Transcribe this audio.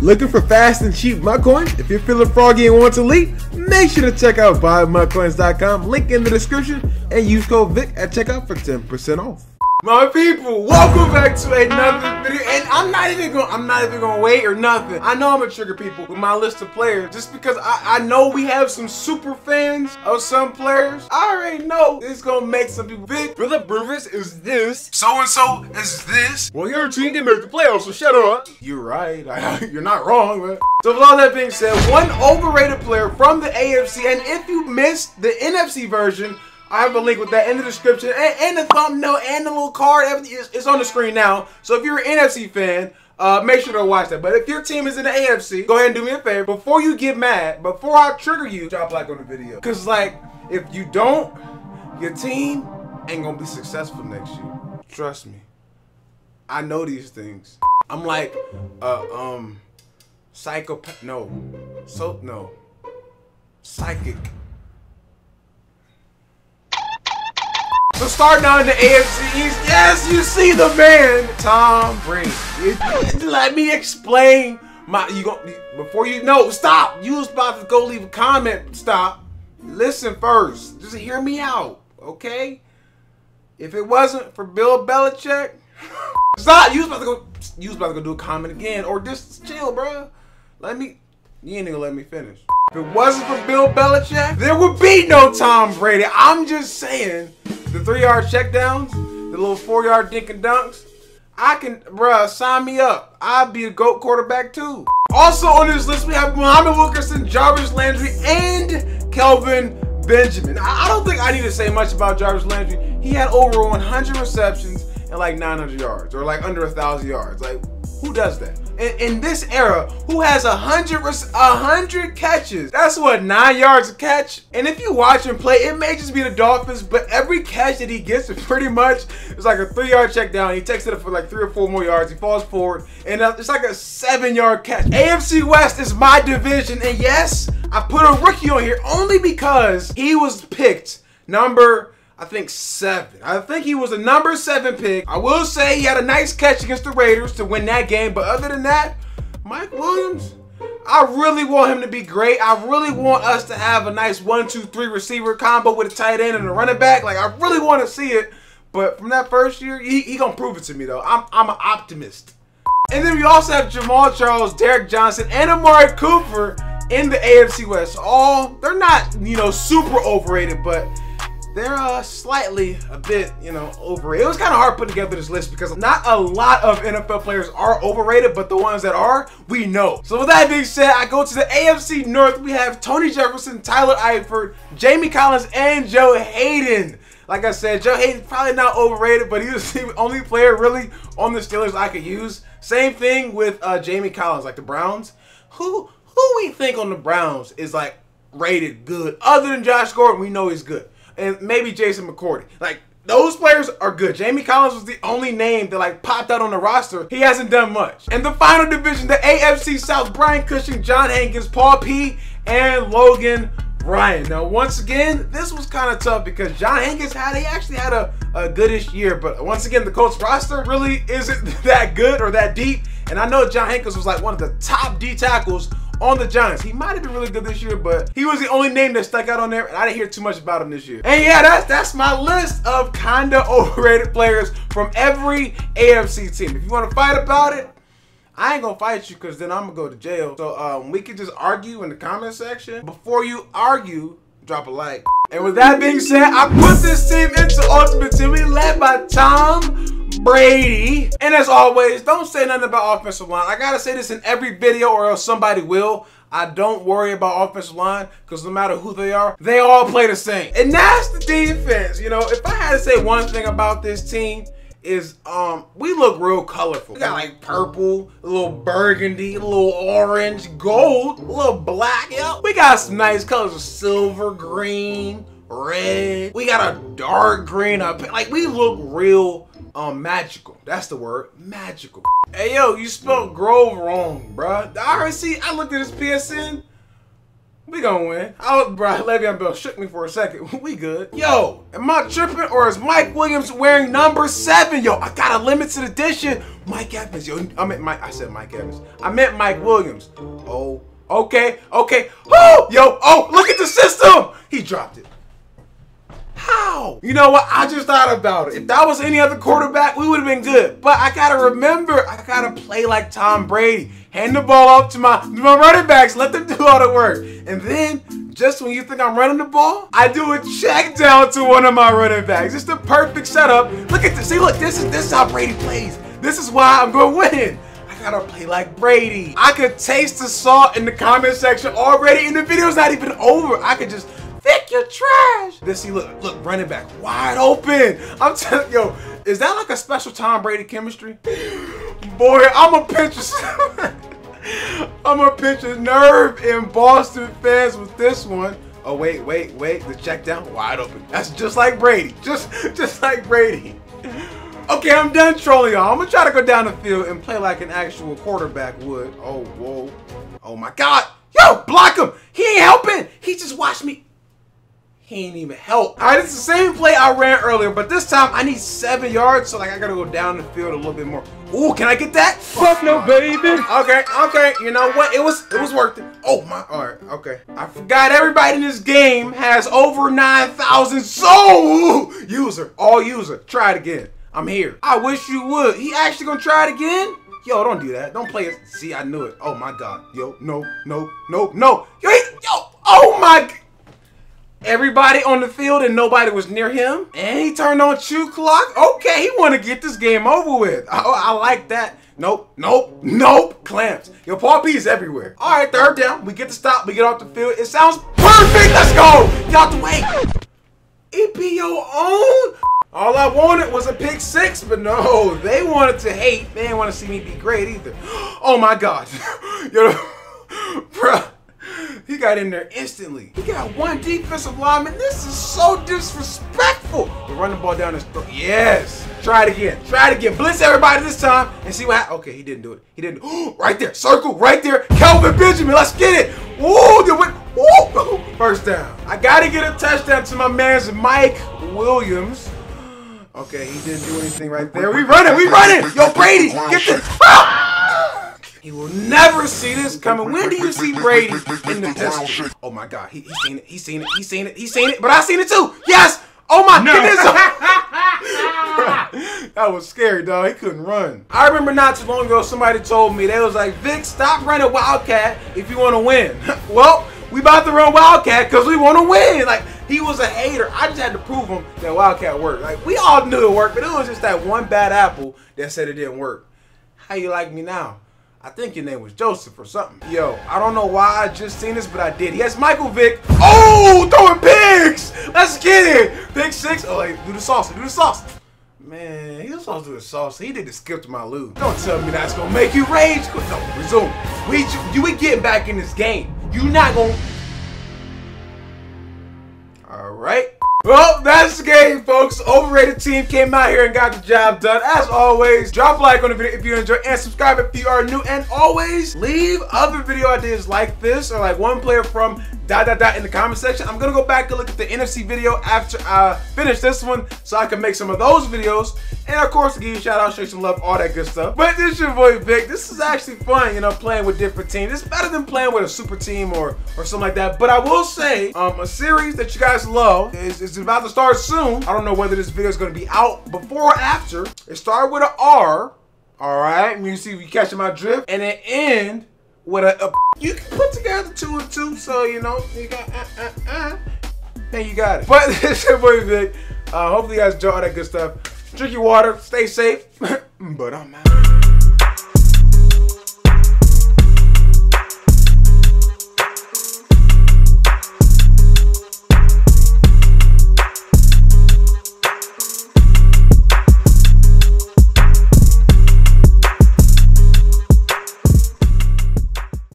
Looking for fast and cheap MUT coins? If you're feeling froggy and want to leap, make sure to check out buymutcoins.com. Link in the description and use code VIC at checkout for 10% off. My people, welcome back to another video. And I'm not even gonna, I'm not even gonna wait or nothing. I know I'm gonna trigger people with my list of players just because I, I know we have some super fans of some players. I already know it's gonna make some people big. Brother Bruvis is this. So and so is this. Well, your team didn't make the playoffs, so shut up. You're right. you're not wrong, man. So with all that being said, one overrated player from the AFC, and if you missed the NFC version, I have a link with that in the description and, and the thumbnail and the little card. Everything is, it's on the screen now. So if you're an NFC fan, uh, make sure to watch that. But if your team is in the AFC, go ahead and do me a favor. Before you get mad, before I trigger you, drop like on the video. Because, like, if you don't, your team ain't to be successful next year. Trust me. I know these things. I'm like, uh, um, psychopath. No. So, no. Psychic. So starting in the AFC East, yes, you see the man, Tom Brady. Let me explain my. You go before you know. Stop. You was about to go leave a comment. Stop. Listen first. Just hear me out, okay? If it wasn't for Bill Belichick, stop. You was about to go. You was about to go do a comment again, or just chill, bro. Let me. You ain't gonna let me finish. If it wasn't for Bill Belichick, there would be no Tom Brady. I'm just saying the three yard checkdowns, the little four yard dink and dunks. I can, bruh, sign me up. I'd be a GOAT quarterback too. Also on this list, we have Muhammad Wilkerson, Jarvis Landry, and Kelvin Benjamin. I don't think I need to say much about Jarvis Landry. He had over 100 receptions and like 900 yards, or like under a 1,000 yards. Like, who does that? In, in this era who has a hundred a hundred catches. That's what nine yards a catch. And if you watch him play, it may just be the Dolphins, but every catch that he gets is pretty much it's like a three yard check down. He takes it up for like three or four more yards. He falls forward, and uh, it's like a seven yard catch. AFC West is my division, and yes, I put a rookie on here only because he was picked number I think seven. I think he was a number seven pick. I will say he had a nice catch against the Raiders to win that game, but other than that, Mike Williams, I really want him to be great. I really want us to have a nice one, two, three receiver combo with a tight end and a running back. Like I really want to see it. But from that first year, he, he gonna prove it to me though. I'm I'm an optimist. And then we also have Jamaal Charles, Derrick Johnson, and Amari Cooper in the AFC West. All they're not, you know, super overrated, but they're uh, slightly a bit, you know, overrated. It was kind of hard putting together this list because not a lot of NFL players are overrated, but the ones that are, we know. So with that being said, I go to the AFC North. We have Tony Jefferson, Tyler Eifert, Jamie Collins, and Joe Haden. Like I said, Joe Haden's probably not overrated, but he was the only player really on the Steelers I could use. Same thing with uh, Jamie Collins, like the Browns. Who who we think on the Browns is like rated good? Other than Josh Gordon, we know he's good and maybe Jason McCourty. Like those players are good. Jamie Collins was the only name that like popped out on the roster. He hasn't done much. And the final division, the AFC South, Brian Cushing, John Hankins, Paul P, and Logan Ryan. Now, once again, this was kind of tough because John Hankins had he actually had a, a goodish year, but once again, the Colts roster really isn't that good or that deep. And I know John Hankins was like one of the top D tackles on the Giants. He might have been really good this year, but he was the only name that stuck out on there, and I didn't hear too much about him this year. And yeah, that's that's my list of kinda overrated players from every AFC team. If you want to fight about it, I ain't gonna fight you because then I'm gonna go to jail. So um, we can just argue in the comment section. Before you argue, drop a like. And with that being said, I put this team into Ultimate Team. We led by Tom Brady. And as always, don't say nothing about offensive line. I gotta say this in every video or else somebody will. I don't worry about offensive line because no matter who they are, they all play the same. And that's the defense. You know, if I had to say one thing about this team, is um we look real colorful. We got like purple, a little burgundy, a little orange, gold, a little black. Yeah, we got some nice colors of silver, green, red. We got a dark green up. Like we look real um, magical. That's the word. Magical. Hey, yo, you spelled Grove wrong, bruh. The see, I looked at his PSN. We gonna win. Oh, bro, Le'Veon Bell shook me for a second. we good. Yo, am I tripping or is Mike Williams wearing number seven? Yo, I got a limited edition. Mike Evans. Yo, I meant Mike. I said Mike Evans. I meant Mike Williams. Oh, okay, okay. Oh, yo, oh, look at the system. He dropped it. How? You know what? I just thought about it. If that was any other quarterback, we would have been good. But I gotta remember, I gotta play like Tom Brady. Hand the ball off to my, my running backs. Let them do all the work. And then, just when you think I'm running the ball, I do a check down to one of my running backs. It's the perfect setup. Look at this. See, look, this is this is how Brady plays. This is why I'm gonna win. I gotta play like Brady. I could taste the salt in the comment section already, and the video's not even over. I could just Vic, you're trash. This see, look, look, running back wide open. I'm telling yo, is that like a special Tom Brady chemistry? Boy, I'm a pinch I'm a pinch a nerve in Boston fans with this one. Oh wait, wait, wait. The check down wide open. That's just like Brady. Just just like Brady. Okay, I'm done trolling y'all. I'm gonna try to go down the field and play like an actual quarterback would. Oh, whoa. Oh my god. Yo, block him. He ain't helping. He just watched me he ain't even help. All right, it's the same play I ran earlier, but this time I need seven yards, so like I gotta go down the field a little bit more. Ooh, can I get that? Fuck no, baby. Okay, okay. You know what? It was it was worth it. Oh my. All right. Okay. I forgot everybody in this game has over nine thousand soul user. All user. Try it again. I'm here. I wish you would. He actually gonna try it again? Yo, don't do that. Don't play it. See, I knew it. Oh my god. Yo, no, no, no, no. Yo, yo. Oh my everybody on the field and nobody was near him. And he turned on Chew Clock. Okay, he want to get this game over with. I, oh, I like that. Nope, nope, nope. Clamps. Yo, Paul P is everywhere. All right, third down. We get the stop. We get off the field. It sounds perfect. Let's go. Get out the way. Your own. All I wanted was a pick six, but no, they wanted to hate. They didn't want to see me be great either. Oh my God. Yo, bruh. He got in there instantly. He got one defensive lineman. This is so disrespectful. we run the ball down his throat. Yes. Try it again. Try it again. Blitz everybody this time and see what. Okay, he didn't do it. He didn't. right there. Circle. Right there. Kelvin Benjamin. Let's get it. Woo. They went. Woo. First down. I got to get a touchdown to my man's Mike Williams. Okay, he didn't do anything right there. We running. We running. Yo, Brady. Get this. Ah! He will never see this coming. When do you see Brady in the pistol? Oh my God, he, he seen it. He seen it. He seen it. He seen it. But I seen it too. Yes. Oh my no. goodness. that was scary, dog. He couldn't run. I remember not too long ago, somebody told me they was like, Vic, stop running Wildcat if you want to win. well, we about to run Wildcat because we want to win. Like he was a hater. I just had to prove him that Wildcat worked. Like we all knew it worked, but it was just that one bad apple that said it didn't work. How you like me now? I think your name was Joseph or something. Yo, I don't know why I just seen this, but I did. Yes, Michael Vick. Oh, throwing pigs. Let's get it. Pick six. Oh, like, do the sauce. Do the sauce. Man, he was supposed to do the sauce. He did the skip to my loot. Don't tell me that's gonna make you rage. No, resume. We you we getting back in this game. You not gonna. All right. Well, that's the game, folks. Overrated team came out here and got the job done. As always, drop a like on the video if you enjoyed and subscribe if you are new. And always leave other video ideas like this or like one player from dot dot dot in the comment section. I'm gonna go back and look at the NFC video after I finish this one so I can make some of those videos. And of course, give you shout out, show some love, all that good stuff. But this is your boy Vic. This is actually fun, you know, playing with different teams. It's better than playing with a super team or or something like that. But I will say, um, a series that you guys love is, is about to start soon. I don't know whether this video is gonna be out before or after. It started with an R. All right, you see you catching my drift, and it end with a, a, you can put together two and two, so you know you got uh, uh, uh, and you got it. But it's your boy Vic. Uh, hopefully you guys enjoy all that good stuff. Drink your water, stay safe. but I'm out.